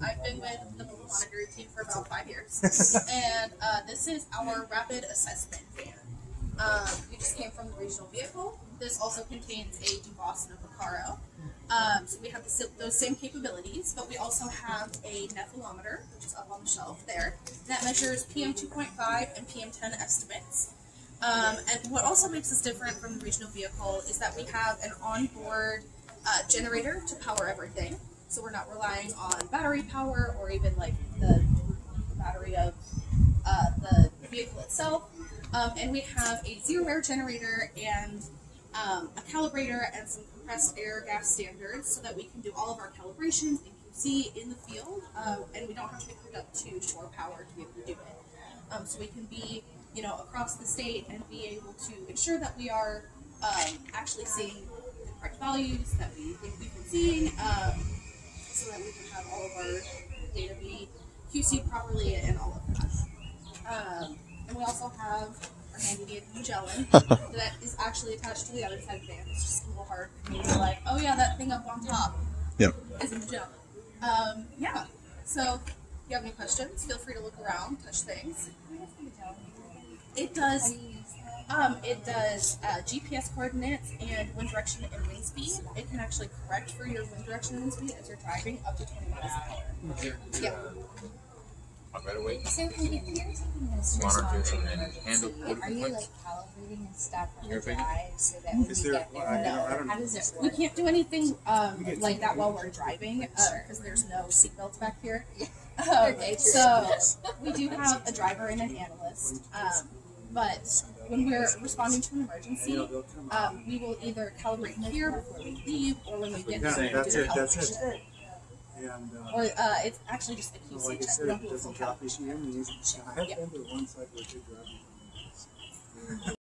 I've been with the mobile monitoring team for about five years, and uh, this is our rapid assessment van. Um, we just came from the regional vehicle. This also contains a Duvas and a. Um, so we have the, those same capabilities, but we also have a nephelometer, which is up on the shelf there, that measures PM 2.5 and PM 10 estimates. Um, and what also makes us different from the regional vehicle is that we have an onboard uh, generator to power everything. So we're not relying on battery power or even like the battery of uh, the vehicle itself. Um, and we have a zero air generator and um, a calibrator and some compressed air gas standards so that we can do all of our calibrations and QC in the field. Uh, and we don't have to be hooked up to shore power to be able to do it. Um, so we can be, you know, across the state and be able to ensure that we are um, actually seeing the correct values that we think we've been seeing, um, so that we can have all of our data be QC properly and all of that. Um, and we also have our handy dandy Magellan that is actually attached to the other side of the van. It's just a little hard for me to like, oh yeah, that thing up on top Yep. is a Magellan. Um, yeah. So if you have any questions, feel free to look around, touch things. It does. Um, it does uh, GPS coordinates and wind direction and wind speed. It can actually correct for your wind direction and wind speed as you're driving up to 20 miles an hour. Yeah. Right away. So like, if you're taking this Monitor and then handle emergency, are you what- like calibrating and stuff on Your the opinion? drive so that when Is you there- get there, I- you know, I no, don't how does it We can't do anything um, like that while we're driving because there's no seatbelts back here. Um, so we do have a driver and an analyst, um, but when we're responding to an emergency, um, we will either calibrate here before we leave or when we get Yeah, there. that's the it, that's it. And, uh, Or uh, it's actually just a QC like I check. said, We don't it do a full doesn't drop calibration. issue in. I have Yeah. been to one side where they drop.